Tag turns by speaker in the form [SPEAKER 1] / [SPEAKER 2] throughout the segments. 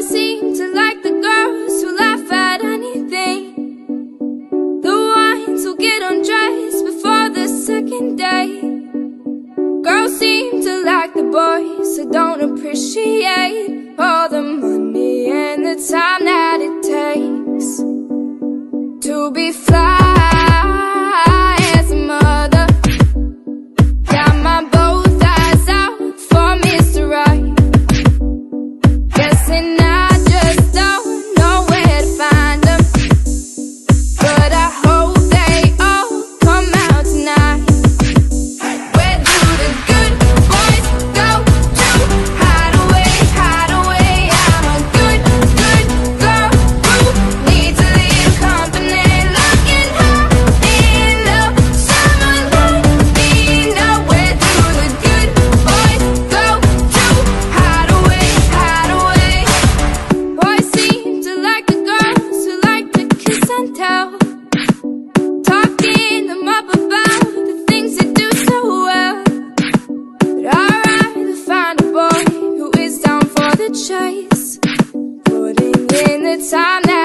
[SPEAKER 1] always seem to like the girls who laugh at anything. The ones who get undressed before the second day. Girls seem to like the boys who don't appreciate All the money and the time that it takes To be fly. time that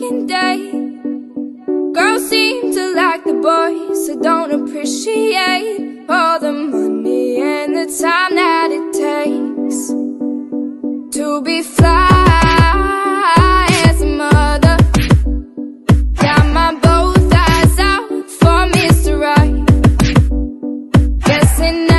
[SPEAKER 1] second Girls seem to like the boys So don't appreciate All the money and the time that it takes To be fly as a mother Got my both eyes out for Mr. Right Guessing